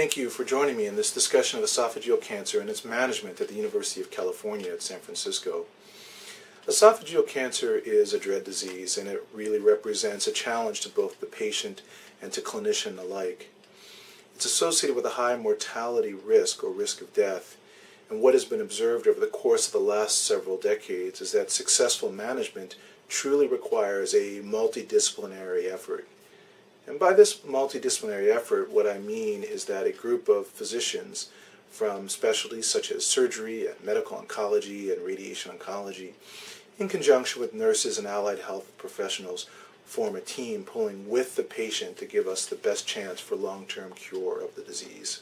thank you for joining me in this discussion of esophageal cancer and its management at the University of California at San Francisco. Esophageal cancer is a dread disease and it really represents a challenge to both the patient and to clinician alike. It's associated with a high mortality risk or risk of death and what has been observed over the course of the last several decades is that successful management truly requires a multidisciplinary effort. And by this multidisciplinary effort, what I mean is that a group of physicians from specialties such as surgery and medical oncology and radiation oncology, in conjunction with nurses and allied health professionals, form a team pulling with the patient to give us the best chance for long-term cure of the disease.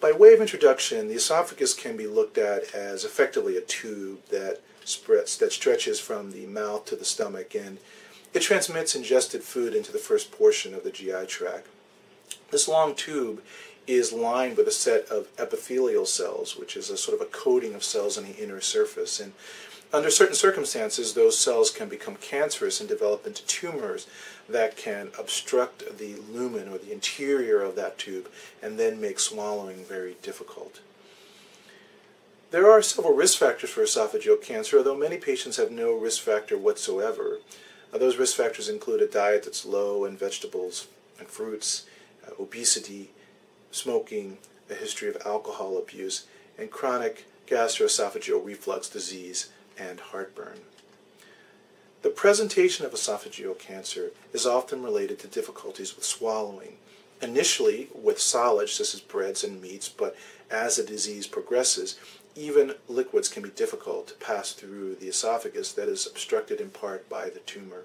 By way of introduction, the esophagus can be looked at as effectively a tube that spreads, that stretches from the mouth to the stomach and it transmits ingested food into the first portion of the GI tract. This long tube is lined with a set of epithelial cells, which is a sort of a coating of cells on the inner surface. And under certain circumstances, those cells can become cancerous and develop into tumors that can obstruct the lumen or the interior of that tube and then make swallowing very difficult. There are several risk factors for esophageal cancer, although many patients have no risk factor whatsoever. Those risk factors include a diet that's low in vegetables and fruits, uh, obesity, smoking, a history of alcohol abuse, and chronic gastroesophageal reflux disease and heartburn. The presentation of esophageal cancer is often related to difficulties with swallowing, initially with solids such as breads and meats, but as the disease progresses, even liquids can be difficult to pass through the esophagus that is obstructed in part by the tumor.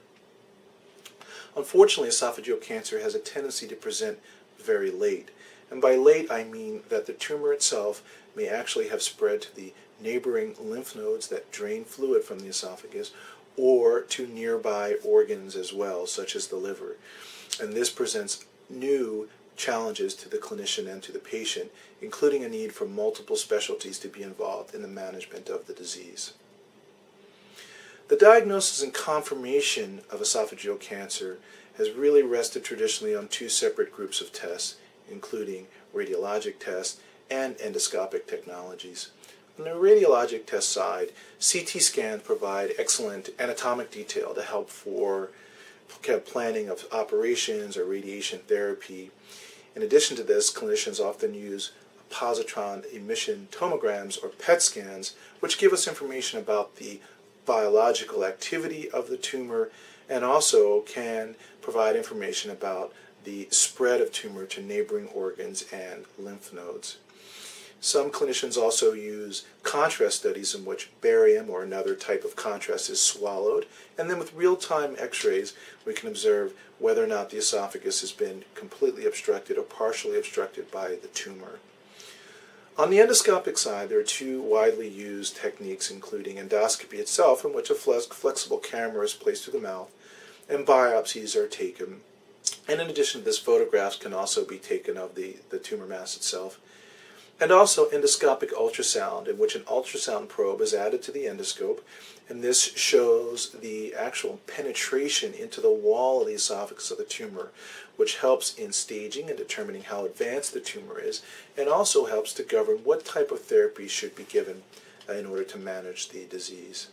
Unfortunately, esophageal cancer has a tendency to present very late. And by late, I mean that the tumor itself may actually have spread to the neighboring lymph nodes that drain fluid from the esophagus or to nearby organs as well, such as the liver. And this presents new challenges to the clinician and to the patient, including a need for multiple specialties to be involved in the management of the disease. The diagnosis and confirmation of esophageal cancer has really rested traditionally on two separate groups of tests, including radiologic tests and endoscopic technologies. On the radiologic test side, CT scans provide excellent anatomic detail to help for planning of operations or radiation therapy. In addition to this, clinicians often use positron emission tomograms or PET scans, which give us information about the biological activity of the tumor and also can provide information about the spread of tumor to neighboring organs and lymph nodes. Some clinicians also use contrast studies in which barium or another type of contrast is swallowed, and then with real-time x-rays we can observe whether or not the esophagus has been completely obstructed or partially obstructed by the tumor. On the endoscopic side, there are two widely used techniques, including endoscopy itself, in which a flexible camera is placed through the mouth, and biopsies are taken. And in addition to this, photographs can also be taken of the, the tumor mass itself. And also endoscopic ultrasound, in which an ultrasound probe is added to the endoscope, and this shows the actual penetration into the wall of the esophagus of the tumor, which helps in staging and determining how advanced the tumor is, and also helps to govern what type of therapy should be given in order to manage the disease.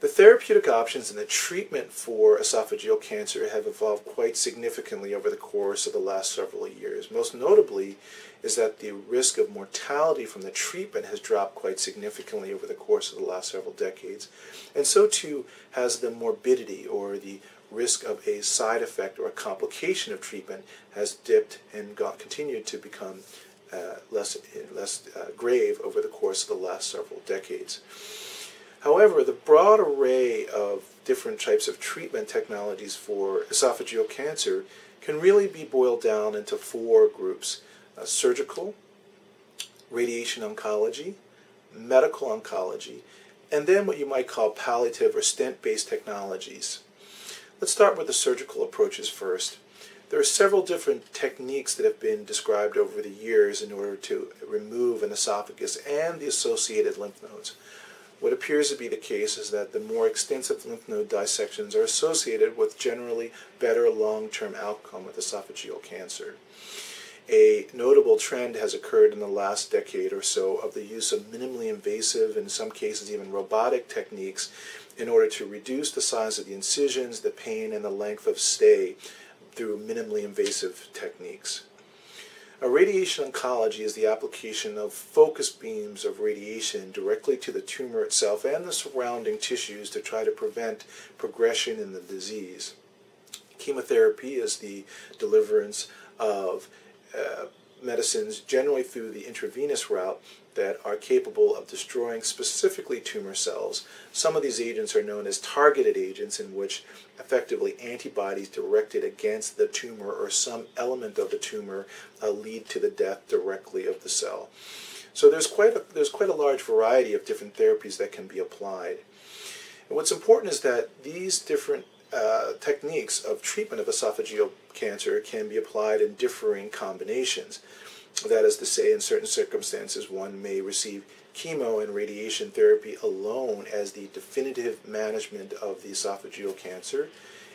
The therapeutic options and the treatment for esophageal cancer have evolved quite significantly over the course of the last several years. Most notably is that the risk of mortality from the treatment has dropped quite significantly over the course of the last several decades. And so too has the morbidity or the risk of a side effect or a complication of treatment has dipped and got, continued to become uh, less, less uh, grave over the course of the last several decades. However, the broad array of different types of treatment technologies for esophageal cancer can really be boiled down into four groups. Uh, surgical, radiation oncology, medical oncology, and then what you might call palliative or stent-based technologies. Let's start with the surgical approaches first. There are several different techniques that have been described over the years in order to remove an esophagus and the associated lymph nodes. What appears to be the case is that the more extensive lymph node dissections are associated with generally better long-term outcome with esophageal cancer. a notable trend has occurred in the last decade or so of the use of minimally invasive, in some cases even robotic techniques, in order to reduce the size of the incisions, the pain, and the length of stay through minimally invasive techniques. A radiation oncology is the application of focus beams of radiation directly to the tumor itself and the surrounding tissues to try to prevent progression in the disease. Chemotherapy is the deliverance of uh, medicines generally through the intravenous route that are capable of destroying specifically tumor cells. Some of these agents are known as targeted agents in which effectively antibodies directed against the tumor or some element of the tumor uh, lead to the death directly of the cell. So there's quite a, there's quite a large variety of different therapies that can be applied. And what's important is that these different uh, techniques of treatment of esophageal cancer can be applied in differing combinations. That is to say, in certain circumstances, one may receive chemo and radiation therapy alone as the definitive management of the esophageal cancer.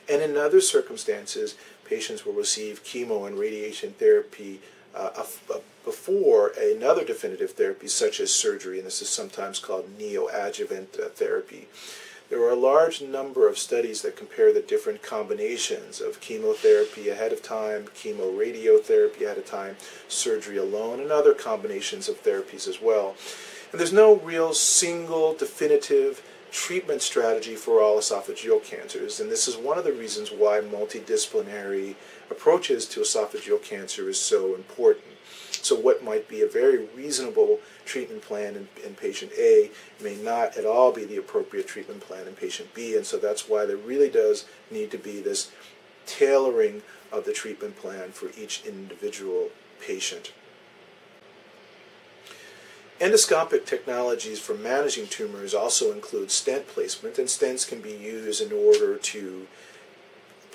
And in other circumstances, patients will receive chemo and radiation therapy uh, before another definitive therapy, such as surgery, and this is sometimes called neoadjuvant uh, therapy. There are a large number of studies that compare the different combinations of chemotherapy ahead of time, chemoradiotherapy ahead of time, surgery alone, and other combinations of therapies as well. And there's no real single definitive treatment strategy for all esophageal cancers, and this is one of the reasons why multidisciplinary approaches to esophageal cancer is so important. So what might be a very reasonable treatment plan in, in, patient A may not at all be the appropriate treatment plan in patient B, and so that's why there really does need to be this tailoring of the treatment plan for each individual patient. Endoscopic technologies for managing tumors also include stent placement, and stents can be used in order to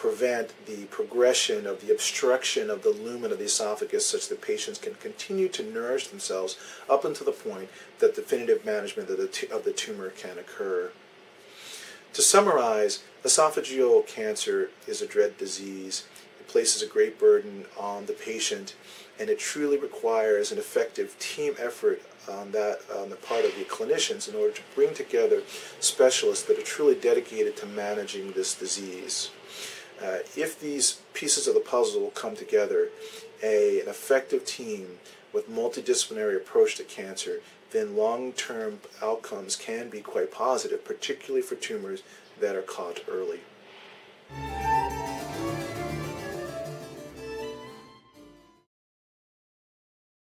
prevent the progression of the obstruction of the lumen of the esophagus such that patients can continue to nourish themselves up until the point that definitive management of the, of the tumor can occur. To summarize, esophageal cancer is a dread disease. It places a great burden on the patient and it truly requires an effective team effort on that on the part of the clinicians in order to bring together specialists that are truly dedicated to managing this disease. Uh, if these pieces of the puzzle will come together, a, an effective team with multidisciplinary approach to cancer, then long-term outcomes can be quite positive, particularly for tumors that are caught early.